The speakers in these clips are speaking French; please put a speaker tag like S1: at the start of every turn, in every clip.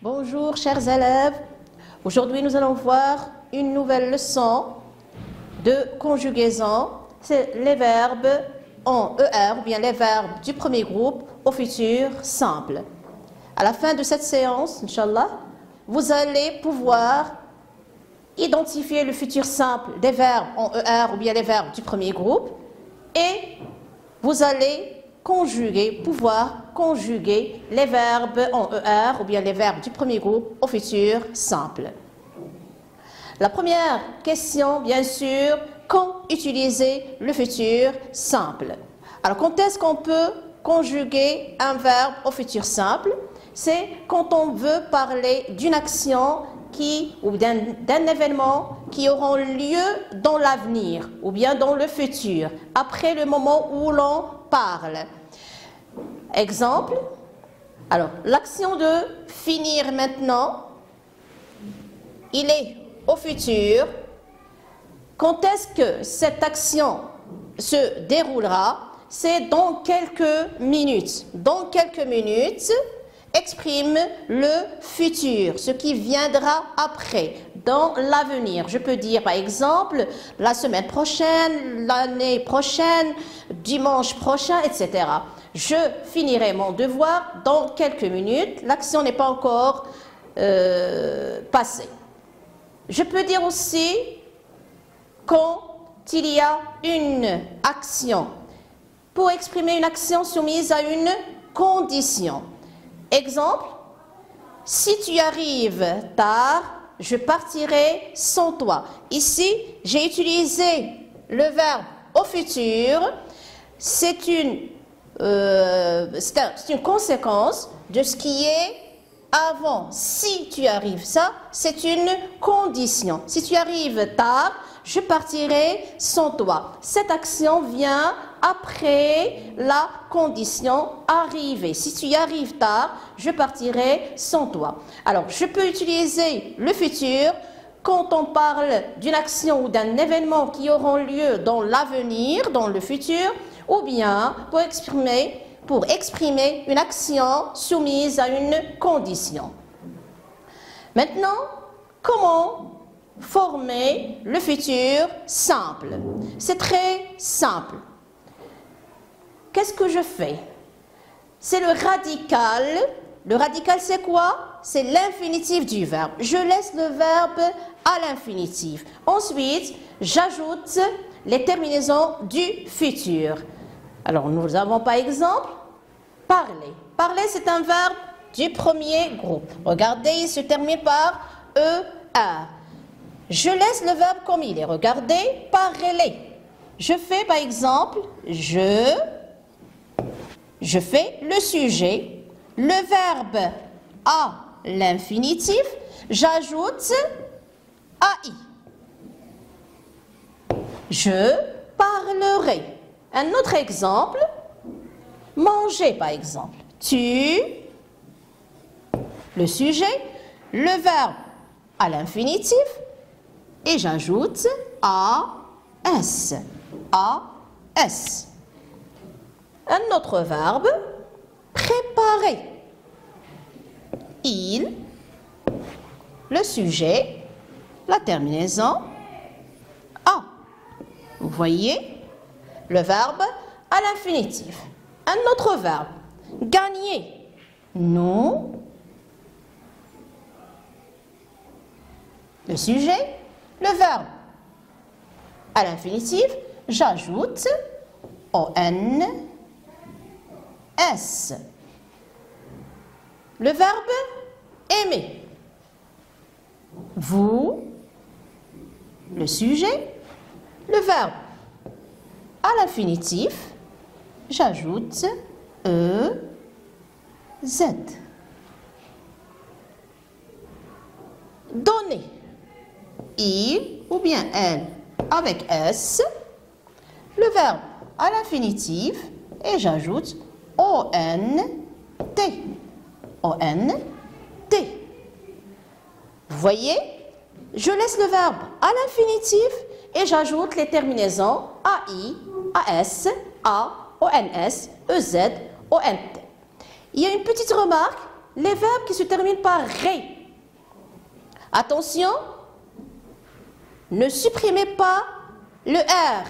S1: Bonjour chers élèves, aujourd'hui nous allons voir une nouvelle leçon de conjugaison, c'est les verbes en ER ou bien les verbes du premier groupe au futur simple. À la fin de cette séance, Inch'Allah, vous allez pouvoir identifier le futur simple des verbes en ER ou bien les verbes du premier groupe et vous allez conjuguer, pouvoir conjuguer les verbes en ER ou bien les verbes du premier groupe au futur simple. La première question, bien sûr, quand utiliser le futur simple? Alors, quand est-ce qu'on peut conjuguer un verbe au futur simple? C'est quand on veut parler d'une action qui, ou d'un événement qui aura lieu dans l'avenir ou bien dans le futur, après le moment où l'on parle. Exemple, alors l'action de finir maintenant, il est au futur. Quand est-ce que cette action se déroulera? C'est dans quelques minutes. Dans quelques minutes, exprime le futur, ce qui viendra après, dans l'avenir. Je peux dire par exemple la semaine prochaine, l'année prochaine, dimanche prochain, etc. Je finirai mon devoir dans quelques minutes. L'action n'est pas encore euh, passée. Je peux dire aussi quand il y a une action, pour exprimer une action soumise à une condition. Exemple, si tu arrives tard, je partirai sans toi. Ici, j'ai utilisé le verbe au futur. C'est une, euh, une conséquence de ce qui est avant. Si tu arrives, ça, c'est une condition. Si tu arrives tard, je partirai sans toi. Cette action vient après la condition arrivée. Si tu y arrives tard, je partirai sans toi. Alors, je peux utiliser le futur quand on parle d'une action ou d'un événement qui auront lieu dans l'avenir, dans le futur, ou bien pour exprimer, pour exprimer une action soumise à une condition. Maintenant, comment former le futur simple? C'est très simple. Qu'est-ce que je fais? C'est le radical. Le radical, c'est quoi? C'est l'infinitif du verbe. Je laisse le verbe à l'infinitif. Ensuite, j'ajoute les terminaisons du futur. Alors, nous avons par exemple parler. Parler, c'est un verbe du premier groupe. Regardez, il se termine par e a. Je laisse le verbe comme il est. Regardez, parler. Je fais par exemple je je fais le sujet, le verbe à l'infinitif, j'ajoute AI. Je parlerai. Un autre exemple, manger par exemple. Tu, le sujet, le verbe à l'infinitif et j'ajoute AS. AS. Un autre verbe, préparer. Il, le sujet, la terminaison a. Vous voyez le verbe à l'infinitif. Un autre verbe, gagner. Nous, le sujet, le verbe à l'infinitif, j'ajoute on S. Le verbe aimer. Vous, le sujet, le verbe à l'infinitif, j'ajoute E, Z. Donner. Il ou bien elle avec S. Le verbe à l'infinitif et j'ajoute o-N-T. O-N-T. Vous voyez? Je laisse le verbe à l'infinitif et j'ajoute les terminaisons AI, AS, A, O-N-S, E-Z, O-N-T. Il y a une petite remarque, les verbes qui se terminent par ré. Attention, ne supprimez pas le R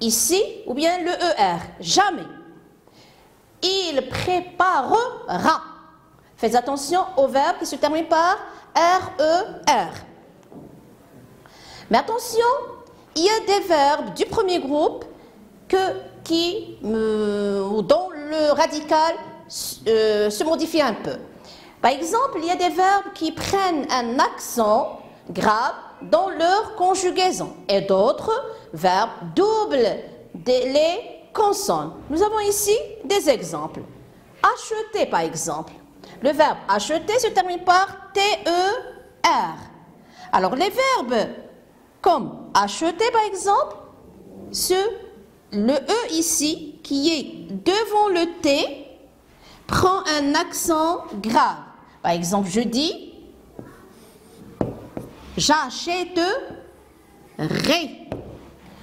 S1: ici ou bien le ER, jamais. Il préparera. Faites attention aux verbes qui se terminent par R-E-R. Mais attention, il y a des verbes du premier groupe que, qui, dont le radical euh, se modifie un peu. Par exemple, il y a des verbes qui prennent un accent grave dans leur conjugaison et d'autres verbes doublent les consonnes. Nous avons ici des exemples. Acheter, par exemple. Le verbe acheter se termine par T-E-R. Alors, les verbes comme acheter, par exemple, ce, le E ici, qui est devant le T, prend un accent grave. Par exemple, je dis j'achèterai.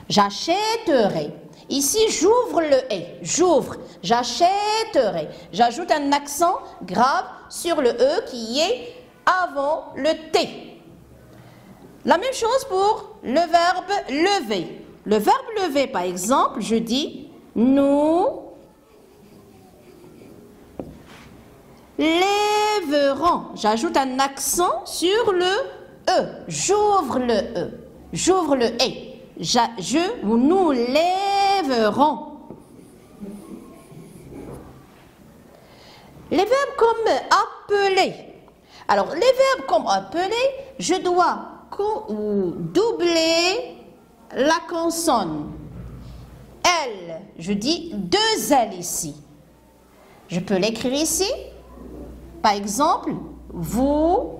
S1: J'achèterai. Ici, j'ouvre le E. J'ouvre. J'achèterai. J'ajoute un accent grave sur le E qui est avant le T. La même chose pour le verbe lever. Le verbe lever, par exemple, je dis nous lèverons. J'ajoute un accent sur le E. J'ouvre le E. J'ouvre le E. Je, nous lèverons. Les verbes comme appeler. Alors, les verbes comme appeler, je dois doubler la consonne. L, je dis deux L ici. Je peux l'écrire ici. Par exemple, vous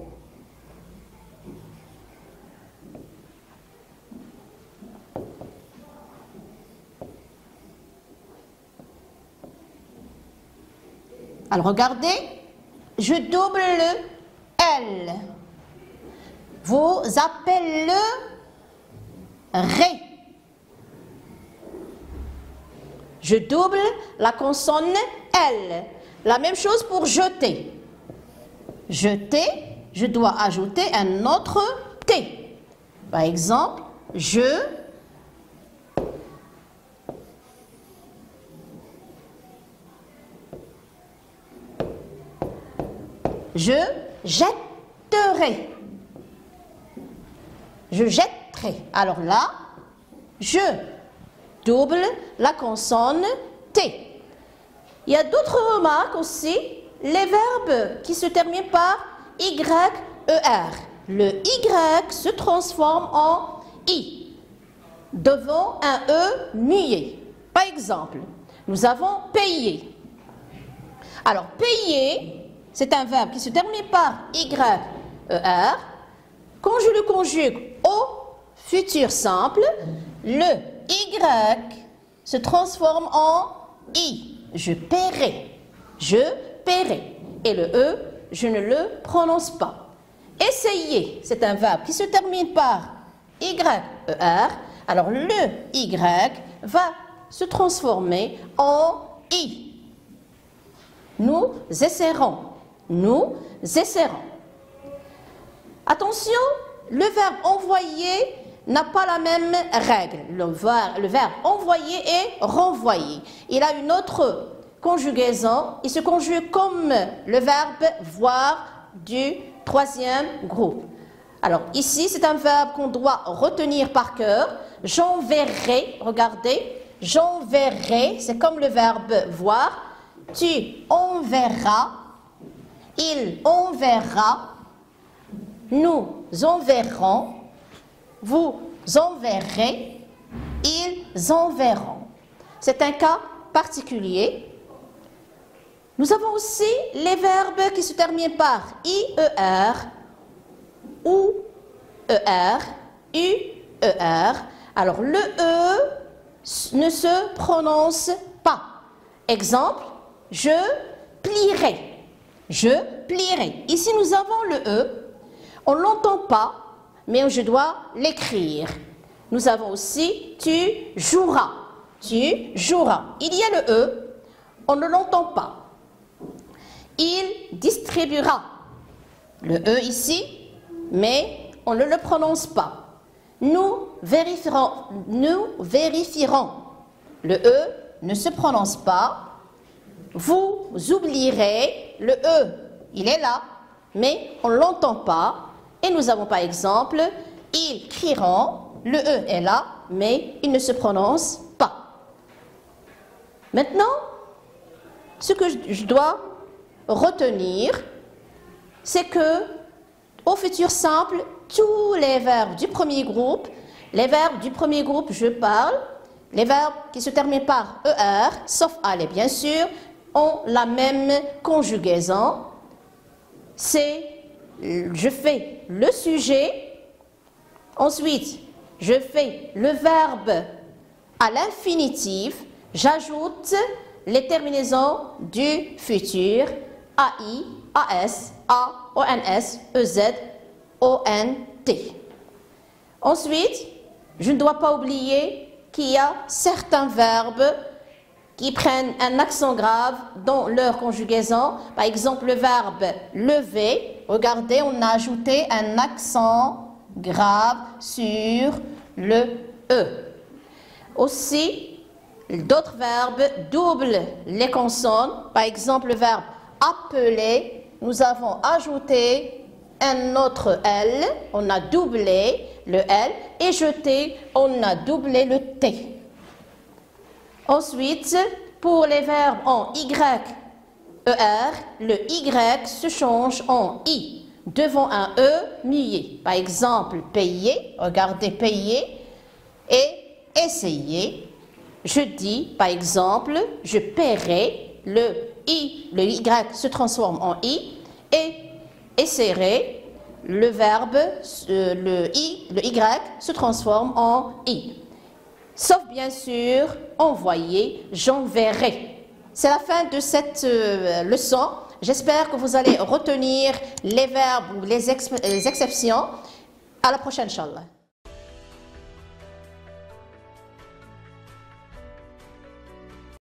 S1: Alors regardez, je double le L. Vous appelez le Ré. Je double la consonne L. La même chose pour jeter. Jeter, je dois ajouter un autre T. Par exemple, je Je jetterai. Je jetterai. Alors là, je double la consonne T. Il y a d'autres remarques aussi. Les verbes qui se terminent par YER. Le Y se transforme en I devant un E muet. Par exemple, nous avons payé. Alors, payer c'est un verbe qui se termine par YER. Quand je le conjugue au futur simple, le Y se transforme en I. Je paierai. Je paierai. Et le E, je ne le prononce pas. Essayer, c'est un verbe qui se termine par YER. Alors le Y va se transformer en I. Nous essaierons. Nous essaierons. Attention, le verbe envoyer n'a pas la même règle. Le verbe, le verbe envoyer et renvoyer. Il a une autre conjugaison. Il se conjugue comme le verbe voir du troisième groupe. Alors ici, c'est un verbe qu'on doit retenir par cœur. J'enverrai, regardez, j'enverrai, c'est comme le verbe voir. Tu enverras il enverra, nous enverrons, vous enverrez, ils enverront. C'est un cas particulier. Nous avons aussi les verbes qui se terminent par IER, ou ER, UER. Alors le E ne se prononce pas. Exemple, je plierai. Je plierai. Ici, nous avons le E. On ne l'entend pas, mais je dois l'écrire. Nous avons aussi tu joueras. tu joueras. Il y a le E, on ne l'entend pas. Il distribuera. Le E ici, mais on ne le prononce pas. Nous vérifierons, nous vérifierons. Le E ne se prononce pas. Vous oublierez le E. Il est là, mais on ne l'entend pas. Et nous avons par exemple, ils crieront. Le E est là, mais il ne se prononce pas. Maintenant, ce que je dois retenir, c'est que au futur simple, tous les verbes du premier groupe, les verbes du premier groupe, je parle, les verbes qui se terminent par ER, sauf aller bien sûr, ont la même conjugaison. C'est je fais le sujet, ensuite je fais le verbe à l'infinitif, j'ajoute les terminaisons du futur AI, AS, A, ONS, EZ, ONT. Ensuite, je ne dois pas oublier qu'il y a certains verbes qui prennent un accent grave dans leur conjugaison. Par exemple, le verbe lever. Regardez, on a ajouté un accent grave sur le E. Aussi, d'autres verbes doublent les consonnes. Par exemple, le verbe appeler, nous avons ajouté un autre L, on a doublé le L, et jeter, on a doublé le T. Ensuite, pour les verbes en Y, ER, le Y se change en I devant un E muet. Par exemple, payer, regardez payer, et essayer. Je dis, par exemple, je paierai, le I, le Y se transforme en I, et essayer, le verbe, euh, le I, le Y se transforme en I. Sauf bien sûr, envoyer, j'enverrai. C'est la fin de cette euh, leçon. J'espère que vous allez retenir les verbes ou les, les exceptions. À la prochaine, Inch'Allah.